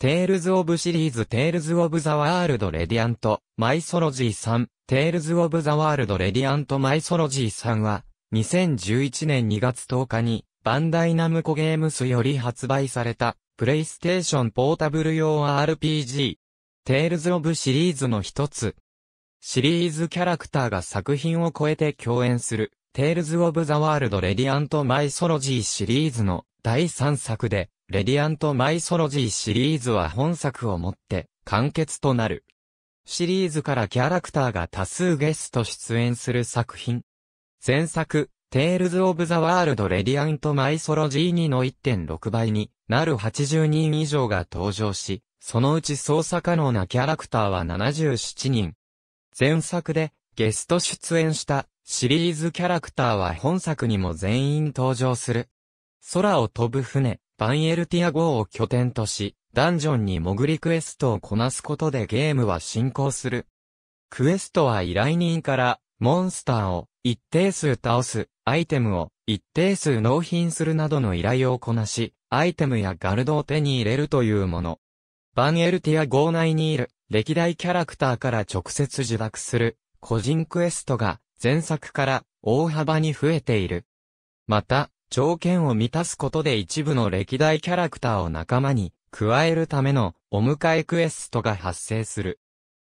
テールズ・オブシリーズテールズ・オブ・ザ・ワールド・レディアント・マイソロジー3テールズ・オブ・ザ・ワールド・レディアント・マイソロジー3は2011年2月10日にバンダイナムコゲームスより発売されたプレイステーションポータブル用 RPG テー。ルズ・オブシリーズの一つ。シリーズキャラクターが作品を超えて共演するテールズ・オブ・ザ・ワールド・レディアント・マイソロジーシリーズの第3作でレディアント・マイソロジーシリーズは本作をもって完結となる。シリーズからキャラクターが多数ゲスト出演する作品。前作、テールズ・オブ・ザ・ワールド・レディアント・マイソロジー2の1.6倍になる80人以上が登場し、そのうち操作可能なキャラクターは77人。前作でゲスト出演したシリーズキャラクターは本作にも全員登場する。空を飛ぶ船、バンエルティア号を拠点とし、ダンジョンに潜りクエストをこなすことでゲームは進行する。クエストは依頼人から、モンスターを一定数倒す、アイテムを一定数納品するなどの依頼をこなし、アイテムやガルドを手に入れるというもの。バンエルティア号内にいる、歴代キャラクターから直接受諾する、個人クエストが、前作から大幅に増えている。また、条件を満たすことで一部の歴代キャラクターを仲間に加えるためのお迎えクエストが発生する。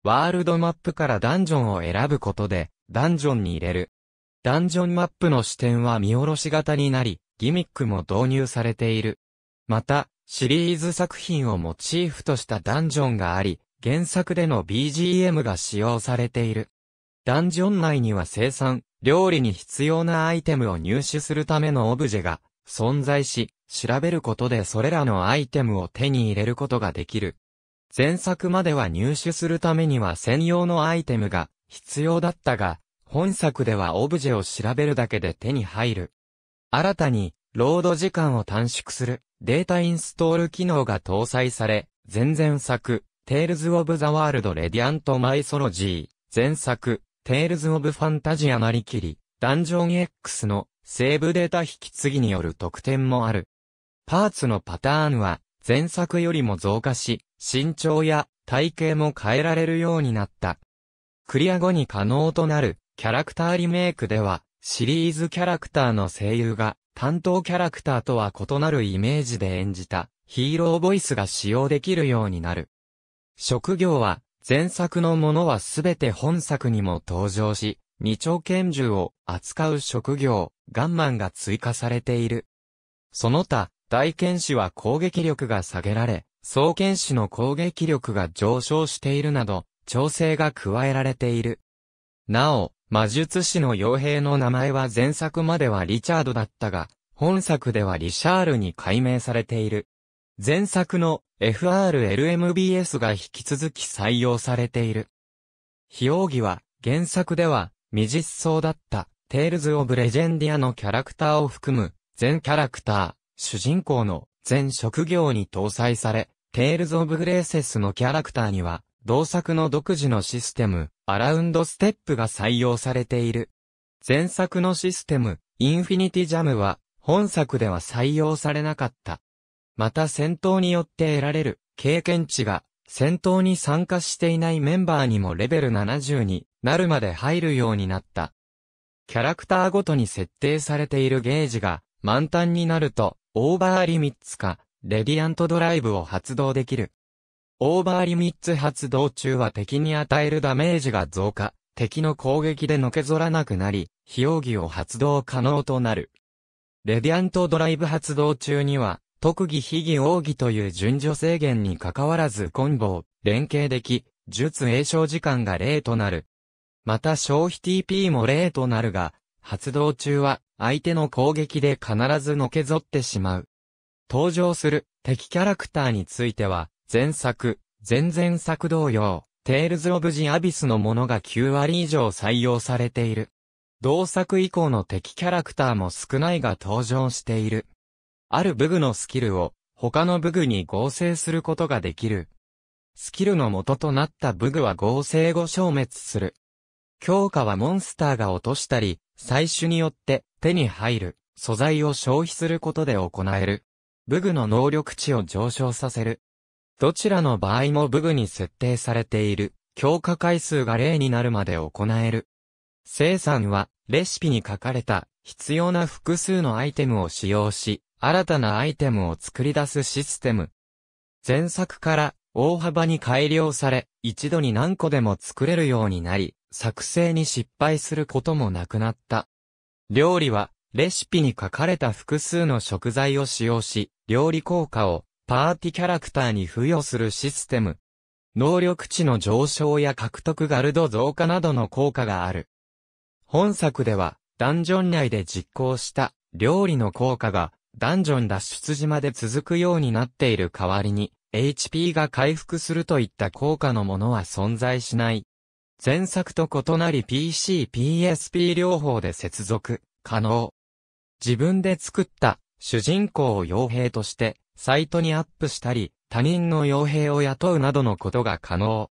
ワールドマップからダンジョンを選ぶことでダンジョンに入れる。ダンジョンマップの視点は見下ろし型になり、ギミックも導入されている。また、シリーズ作品をモチーフとしたダンジョンがあり、原作での BGM が使用されている。ダンジョン内には生産、料理に必要なアイテムを入手するためのオブジェが存在し、調べることでそれらのアイテムを手に入れることができる。前作までは入手するためには専用のアイテムが必要だったが、本作ではオブジェを調べるだけで手に入る。新たに、ロード時間を短縮するデータインストール機能が搭載され、前々作、テールズ・オブ・ザ・ワールド・レディアント・マイソロジー、前作、テールズ・オブ・ファンタジアなりきり、ダンジョン X のセーブデータ引き継ぎによる特典もある。パーツのパターンは前作よりも増加し、身長や体型も変えられるようになった。クリア後に可能となるキャラクターリメイクでは、シリーズキャラクターの声優が担当キャラクターとは異なるイメージで演じたヒーローボイスが使用できるようになる。職業は前作のものはすべて本作にも登場し、二丁拳銃を扱う職業、ガンマンが追加されている。その他、大剣士は攻撃力が下げられ、双剣士の攻撃力が上昇しているなど、調整が加えられている。なお、魔術師の傭兵の名前は前作まではリチャードだったが、本作ではリシャールに改名されている。前作の FRLMBS が引き続き採用されている。秘奥義は原作では未実装だったテールズ・オブ・レジェンディアのキャラクターを含む全キャラクター、主人公の全職業に搭載され、テールズ・オブ・グレイセスのキャラクターには同作の独自のシステム、アラウンドステップが採用されている。前作のシステム、インフィニティジャムは本作では採用されなかった。また戦闘によって得られる経験値が戦闘に参加していないメンバーにもレベル70になるまで入るようになった。キャラクターごとに設定されているゲージが満タンになるとオーバーリミッツかレディアントドライブを発動できる。オーバーリミッツ発動中は敵に与えるダメージが増加、敵の攻撃でのけぞらなくなり、秘奥義を発動可能となる。レディアントドライブ発動中には、特技秘技奥義という順序制限に関わらずコンボを連携でき、術詠唱時間が0となる。また消費 TP も0となるが、発動中は相手の攻撃で必ずのけぞってしまう。登場する敵キャラクターについては、前作、前々作同様、テールズ・オブ・ジ・アビスのものが9割以上採用されている。同作以降の敵キャラクターも少ないが登場している。ある武具のスキルを他の武具に合成することができる。スキルの元となった武具は合成後消滅する。強化はモンスターが落としたり、採取によって手に入る素材を消費することで行える。武具の能力値を上昇させる。どちらの場合も武具に設定されている強化回数が例になるまで行える。生産はレシピに書かれた必要な複数のアイテムを使用し、新たなアイテムを作り出すシステム。前作から大幅に改良され、一度に何個でも作れるようになり、作成に失敗することもなくなった。料理は、レシピに書かれた複数の食材を使用し、料理効果をパーティキャラクターに付与するシステム。能力値の上昇や獲得ガルド増加などの効果がある。本作では、ダンジョン内で実行した料理の効果がダンジョン脱出時まで続くようになっている代わりに、HP が回復するといった効果のものは存在しない。前作と異なり PC、PSP 両方で接続、可能。自分で作った主人公を傭兵としてサイトにアップしたり、他人の傭兵を雇うなどのことが可能。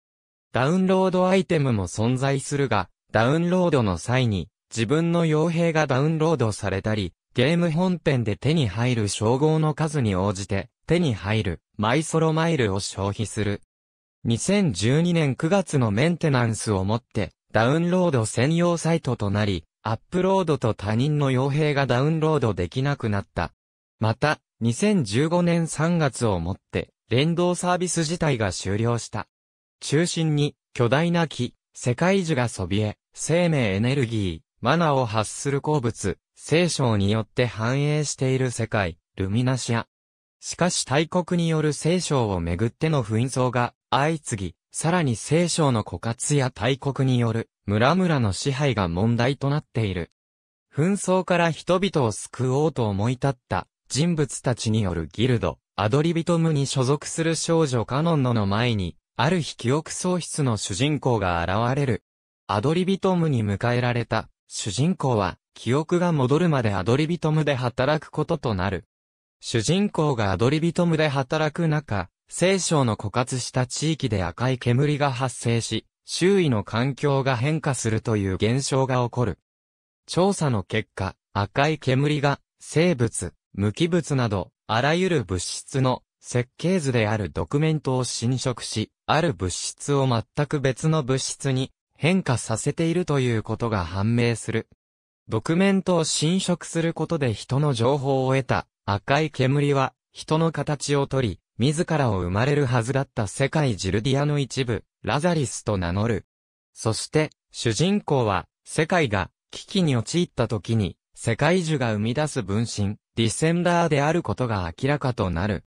ダウンロードアイテムも存在するが、ダウンロードの際に自分の傭兵がダウンロードされたり、ゲーム本編で手に入る称号の数に応じて、手に入る、マイソロマイルを消費する。2012年9月のメンテナンスをもって、ダウンロード専用サイトとなり、アップロードと他人の傭兵がダウンロードできなくなった。また、2015年3月をもって、連動サービス自体が終了した。中心に、巨大な木、世界樹がそびえ、生命エネルギー、マナを発する鉱物、聖書によって繁栄している世界、ルミナシア。しかし大国による聖書をめぐっての紛争が相次ぎ、さらに聖書の枯渇や大国による村々の支配が問題となっている。紛争から人々を救おうと思い立った人物たちによるギルド、アドリビトムに所属する少女カノンノの前に、ある日記憶喪失の主人公が現れる。アドリビトムに迎えられた主人公は記憶が戻るまでアドリビトムで働くこととなる。主人公がアドリビトムで働く中、聖書の枯渇した地域で赤い煙が発生し、周囲の環境が変化するという現象が起こる。調査の結果、赤い煙が生物、無機物など、あらゆる物質の設計図であるドクメントを侵食し、ある物質を全く別の物質に変化させているということが判明する。ドクメントを侵食することで人の情報を得た赤い煙は人の形をとり、自らを生まれるはずだった世界ジルディアの一部、ラザリスと名乗る。そして、主人公は、世界が危機に陥った時に、世界樹が生み出す分身、ディセンダーであることが明らかとなる。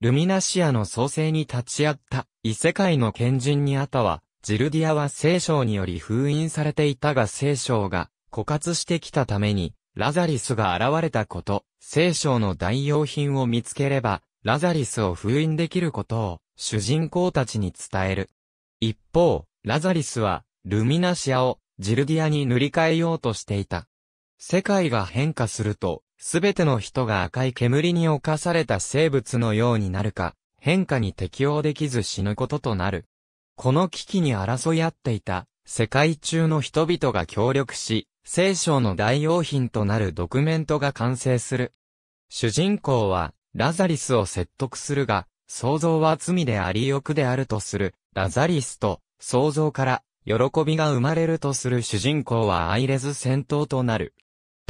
ルミナシアの創生に立ち会った異世界の賢人にあたは、ジルディアは聖書により封印されていたが聖書が枯渇してきたために、ラザリスが現れたこと、聖書の代用品を見つければ、ラザリスを封印できることを、主人公たちに伝える。一方、ラザリスは、ルミナシアを、ジルディアに塗り替えようとしていた。世界が変化すると、すべての人が赤い煙に侵された生物のようになるか、変化に適応できず死ぬこととなる。この危機に争い合っていた、世界中の人々が協力し、聖書の代用品となるドキュメントが完成する。主人公は、ラザリスを説得するが、創造は罪であり欲であるとする、ラザリスと、創造から、喜びが生まれるとする主人公は相入れず戦闘となる。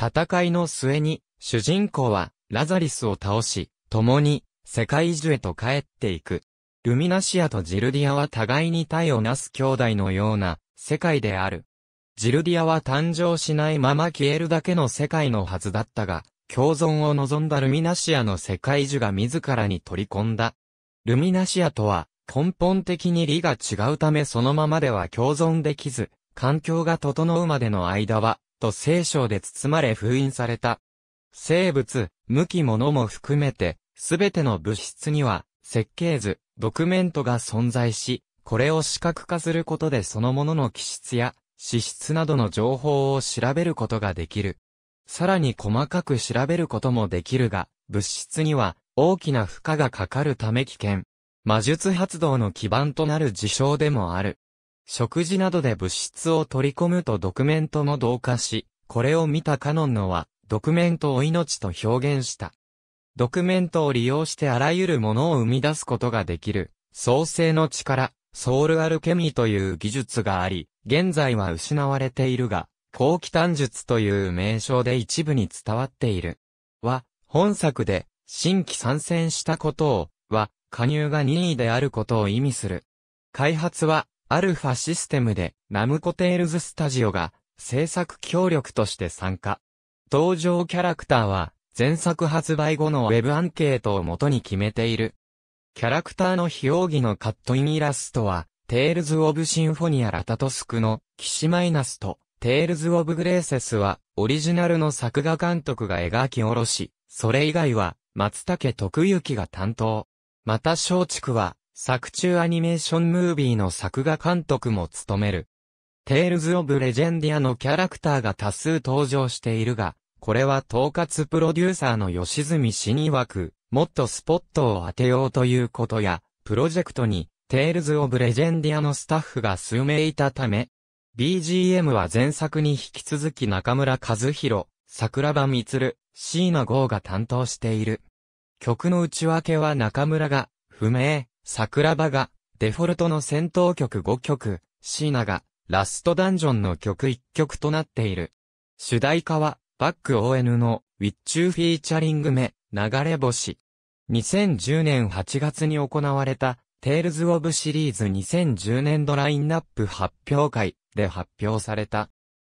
戦いの末に、主人公は、ラザリスを倒し、共に、世界中へと帰っていく。ルミナシアとジルディアは互いに体をなす兄弟のような、世界である。ジルディアは誕生しないまま消えるだけの世界のはずだったが、共存を望んだルミナシアの世界樹が自らに取り込んだ。ルミナシアとは、根本的に理が違うためそのままでは共存できず、環境が整うまでの間は、と聖書で包まれ封印された。生物、無機物も含めて、すべての物質には、設計図、ドクメントが存在し、これを視覚化することでそのものの気質や資質などの情報を調べることができる。さらに細かく調べることもできるが、物質には大きな負荷がかかるため危険。魔術発動の基盤となる事象でもある。食事などで物質を取り込むとドクメントも同化し、これを見たカノンのは、ドクメントを命と表現した。ドクメントを利用してあらゆるものを生み出すことができる、創生の力、ソウルアルケミーという技術があり、現在は失われているが、光気丹術という名称で一部に伝わっている。は、本作で、新規参戦したことを、は、加入が任意であることを意味する。開発は、アルファシステムで、ナムコテールズスタジオが、制作協力として参加。登場キャラクターは、前作発売後のウェブアンケートを元に決めている。キャラクターの秘奥義のカットインイラストは、テールズ・オブ・シンフォニア・ラタトスクの、騎士マイナスと、テールズ・オブ・グレイセスは、オリジナルの作画監督が描き下ろし、それ以外は、松竹徳幸が担当。また松竹は、作中アニメーションムービーの作画監督も務める。テールズ・オブ・レジェンディアのキャラクターが多数登場しているが、これは統括プロデューサーの吉積氏に曰く、もっとスポットを当てようということや、プロジェクトに、テールズ・オブ・レジェンディアのスタッフが数名いたため、BGM は前作に引き続き中村和宏、桜庭統、椎名剛が担当している。曲の内訳は中村が、不明、桜庭が、デフォルトの戦闘曲5曲、椎名が、ラストダンジョンの曲1曲となっている。主題歌は、 BACK-ON の、 with you featuring Me、流れ星。2010年8月に行われた、テールズ・オブ・シリーズ2010年度ラインナップ発表会で発表された。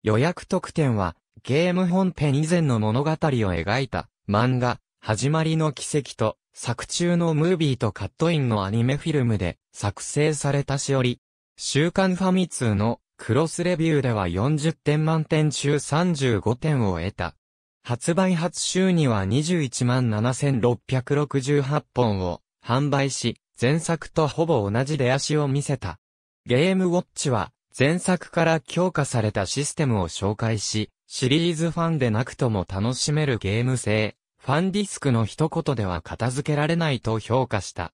予約特典は、ゲーム本編以前の物語を描いた漫画、始まりの奇跡と、作中のムービーとカットインのアニメフィルムで作成されたしおり、週刊ファミ通のクロスレビューでは40点満点中35点を得た。発売初週には217,668本を販売し、前作とほぼ同じ出足を見せた。ゲームウォッチは前作から強化されたシステムを紹介し、シリーズファンでなくとも楽しめるゲーム性、ファンディスクの一言では片付けられないと評価した。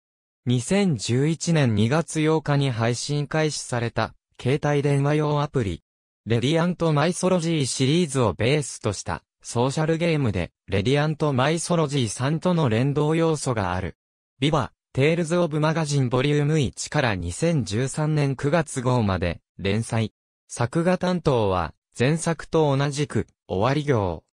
2011年2月8日に配信開始された携帯電話用アプリ、レディアントマイソロジーシリーズをベースとしたソーシャルゲームで、レディアントマイソロジー3との連動要素がある。ビバ、テールズ・オブ・マガジンボリューム1から2013年9月号まで連載。作画担当は前作と同じく終わり行。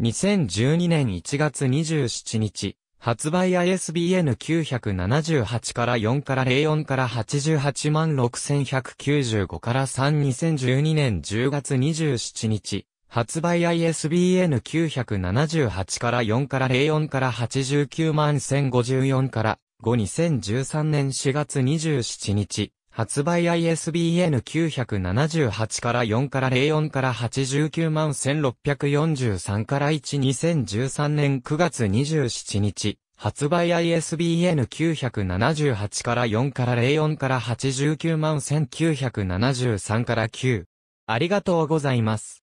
2012年1月27日、発売 ISBN 978から4から04から88万6195から3 2012年10月27日、発売 ISBN 978から4から04から89万1054から。5 2013年4月27日、発売 ISBN 978から4から04から89万1643から1 2013年9月27日、発売 ISBN 978から4から04から89万1973から9。ありがとうございます。